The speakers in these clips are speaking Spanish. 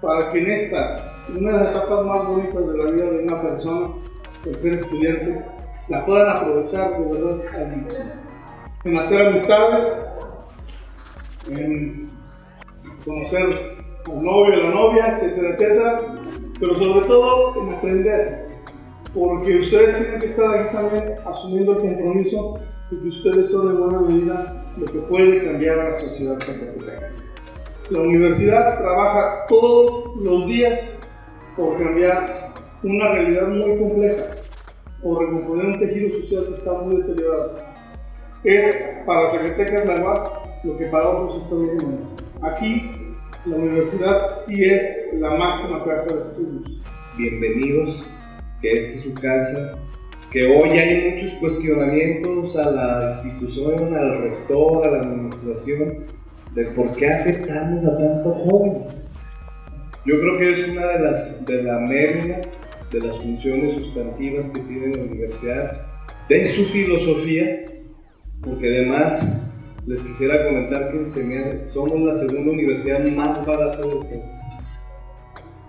para que en esta, una de las etapas más bonitas de la vida de una persona, el ser estudiante, la puedan aprovechar de verdad en hacer amistades, en conocer al novio, la novia, etcétera, etcétera, pero sobre todo en aprender, porque ustedes tienen que estar ahí también asumiendo el compromiso de que ustedes son en buena medida lo que puede cambiar a la sociedad católica. La universidad trabaja todos los días por cambiar una realidad muy compleja, por recomponer un tejido social que está muy deteriorado. Es para Zacatecas la lo que para otros Estados Unidos. Aquí la universidad sí es la máxima casa de estudios. Bienvenidos, que esta es su casa, que hoy hay muchos cuestionamientos a la institución, al rector, a la administración, de por qué aceptamos a tanto joven. Yo creo que es una de las de la médula de las funciones sustantivas que tiene la universidad, de su filosofía, porque además les quisiera comentar que somos la segunda universidad más barata del país.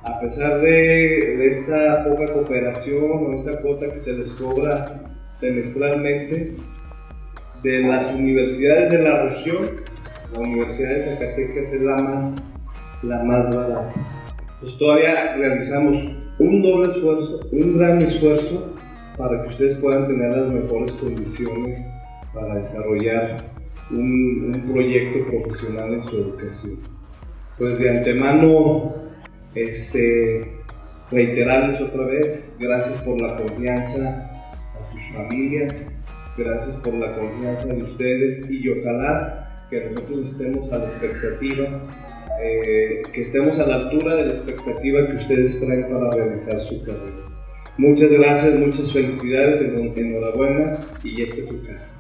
A pesar de, esta poca cooperación o esta cuota que se les cobra semestralmente, de las universidades de la región, la Universidad de Zacatecas es la más, la más barata. Pues todavía realizamos un doble esfuerzo, un gran esfuerzo para que ustedes puedan tener las mejores condiciones para desarrollar un, un proyecto profesional en su educación. Pues de antemano, este, reiterarles otra vez, gracias por la confianza a sus familias, gracias por la confianza de ustedes y ojalá que nosotros estemos a la expectativa, eh, que estemos a la altura de la expectativa que ustedes traen para realizar su carrera. Muchas gracias, muchas felicidades, enhorabuena y esta es su casa.